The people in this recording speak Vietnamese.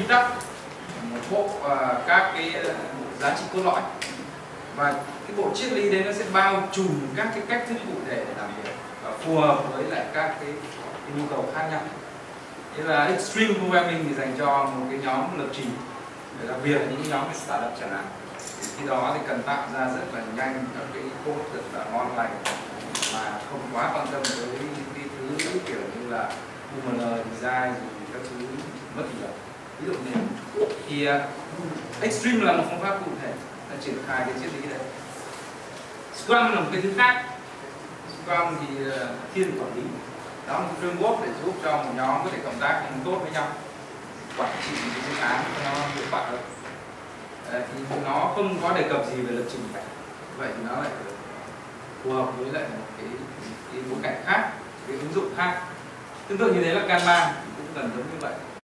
quy tắc một bộ uh, à, các cái à, giá trị cốt lõi. Và cái bộ triết lý đấy nó sẽ bao trùm các cái cách thức cụ thể để làm việc và phù hợp với lại các cái, cái nhu cầu khác nhau. Như là extreme programming thì dành cho một cái nhóm lập trình để làm việc những nhóm startup chẳng hạn. Thì khi đó thì cần tạo ra rất là nhanh các cái code rất là ngon lành mà không quá quan tâm tới những cái thứ kiểu như là humor design gì các thứ mất nhiều ví dụ như thì uh, extreme là một phương pháp cụ thể là triển khai cái triết lý đấy. Scrum là một cái thứ khác. Scrum thì uh, thiên quản lý. Đó là một framework để giúp cho một nhóm có thể cộng tác tốt với nhau quản trị cái dự án cho nó hiệu quả hơn. Ờ, thì nó không có đề cập gì về lập trình cả. Vậy thì nó lại phù hợp với lại một cái, cái bối cảnh khác cái ứng dụng khác. Tương tự như thế là Kanban cũng gần giống như vậy.